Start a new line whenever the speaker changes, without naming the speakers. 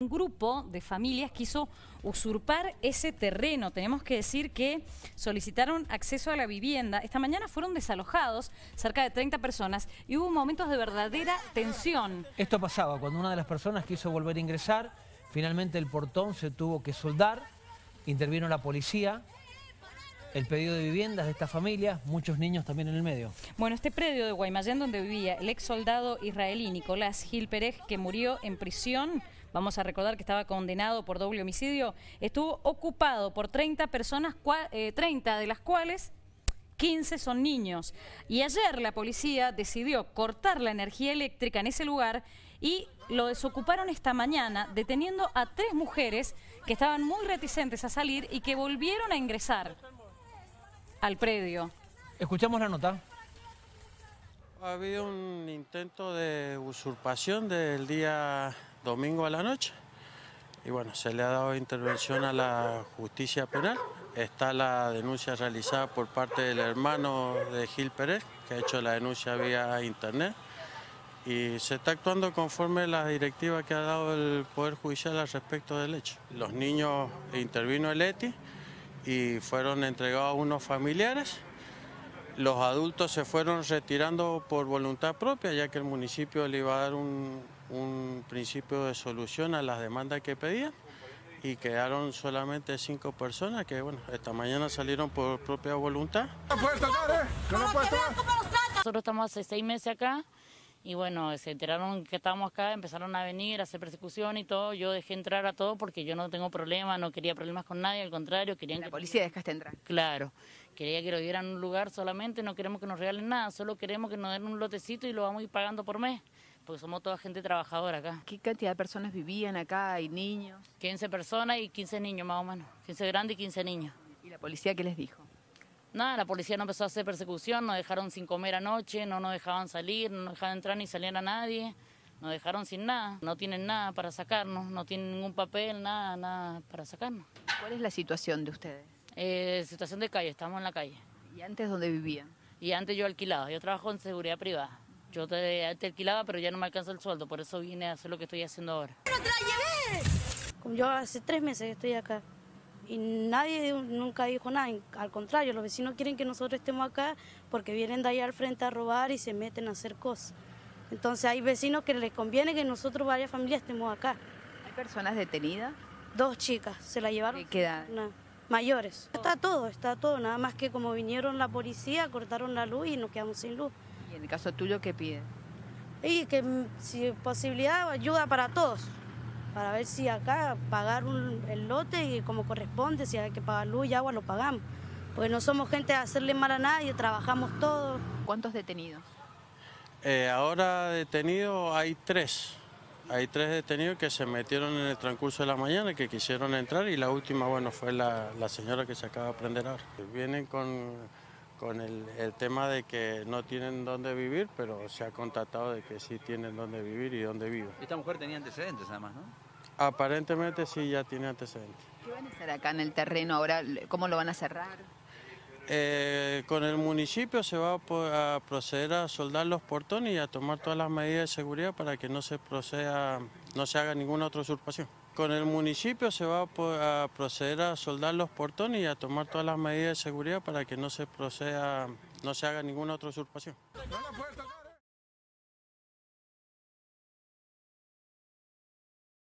Un grupo de familias quiso usurpar ese terreno. Tenemos que decir que solicitaron acceso a la vivienda. Esta mañana fueron desalojados cerca de 30 personas y hubo momentos de verdadera tensión.
Esto pasaba cuando una de las personas quiso volver a ingresar, finalmente el portón se tuvo que soldar, intervino la policía, el pedido de viviendas de esta familia, muchos niños también en el medio.
Bueno, este predio de Guaymallén donde vivía el ex soldado israelí Nicolás Gil Pérez, que murió en prisión, vamos a recordar que estaba condenado por doble homicidio, estuvo ocupado por 30 personas, 30 de las cuales 15 son niños. Y ayer la policía decidió cortar la energía eléctrica en ese lugar y lo desocuparon esta mañana deteniendo a tres mujeres que estaban muy reticentes a salir y que volvieron a ingresar al predio.
Escuchamos la nota.
Ha habido un intento de usurpación del día domingo a la noche y bueno, se le ha dado intervención a la justicia penal. Está la denuncia realizada por parte del hermano de Gil Pérez, que ha hecho la denuncia vía internet y se está actuando conforme la directiva que ha dado el Poder Judicial al respecto del hecho. Los niños intervino el ETI y fueron entregados a unos familiares. Los adultos se fueron retirando por voluntad propia, ya que el municipio le iba a dar un, principio de solución a las demandas que pedían y quedaron solamente cinco personas que, bueno, esta mañana salieron por propia voluntad.
Nosotros estamos hace seis meses acá y bueno, se enteraron que estábamos acá, empezaron a venir a hacer persecución y todo. Yo dejé entrar a todo porque yo no tengo problemas, no quería problemas con nadie, al contrario, querían
la
que...
policía dejaste entrar.
Claro, quería que lo dieran un lugar solamente, no queremos que nos regalen nada, solo queremos que nos den un lotecito y lo vamos a ir pagando por mes, porque somos toda gente trabajadora acá.
¿Qué cantidad de personas vivían acá y niños?
15 personas y 15 niños más o menos, 15 grandes y 15 niños.
¿Y la policía qué les dijo?
Nada, la policía no empezó a hacer persecución, nos dejaron sin comer anoche, no nos dejaban salir, no nos dejaban entrar ni salir a nadie, nos dejaron sin nada, no tienen nada para sacarnos, no tienen ningún papel, nada, nada para sacarnos.
¿Cuál es la situación de ustedes?
Eh, situación de calle, estamos en la calle.
¿Y antes dónde vivían?
Y antes yo alquilaba, yo trabajo en seguridad privada. Yo te, antes alquilaba, pero ya no me alcanza el sueldo, por eso vine a hacer lo que estoy haciendo ahora.
¡No te la llevé! Yo hace tres meses que estoy acá y nadie nunca dijo nada, al contrario, los vecinos quieren que nosotros estemos acá porque vienen de ahí al frente a robar y se meten a hacer cosas. Entonces hay vecinos que les conviene que nosotros, varias familias, estemos acá.
¿Hay personas detenidas?
Dos chicas, se la llevaron.
¿De qué edad?
mayores. Está todo, está todo, nada más que como vinieron la policía, cortaron la luz y nos quedamos sin luz.
¿Y en el caso tuyo qué pide?
Y que mm, si posibilidad, ayuda para todos para ver si acá pagar el lote y como corresponde, si hay que pagar luz y agua, lo pagamos. Porque no somos gente a hacerle mal a nadie, trabajamos todos.
¿Cuántos detenidos?
Eh, ahora detenidos hay tres. Hay tres detenidos que se metieron en el transcurso de la mañana, que quisieron entrar y la última, bueno, fue la, señora que se acaba de prender ahora. Vienen con, con el, el, tema de que no tienen dónde vivir, pero se ha contactado de que sí tienen dónde vivir y dónde viven.
Esta mujer tenía antecedentes además, ¿no?
Aparentemente sí, ya tiene antecedentes.
¿Qué van a hacer acá en el terreno ahora? ¿Cómo lo van a cerrar?
Eh, con el municipio se va a proceder a soldar los portones y a tomar todas las medidas de seguridad para que no se proceda, no se haga ninguna otra usurpación. Con el municipio se va a proceder a soldar los portones y a tomar todas las medidas de seguridad para que no se proceda, no se haga ninguna otra usurpación.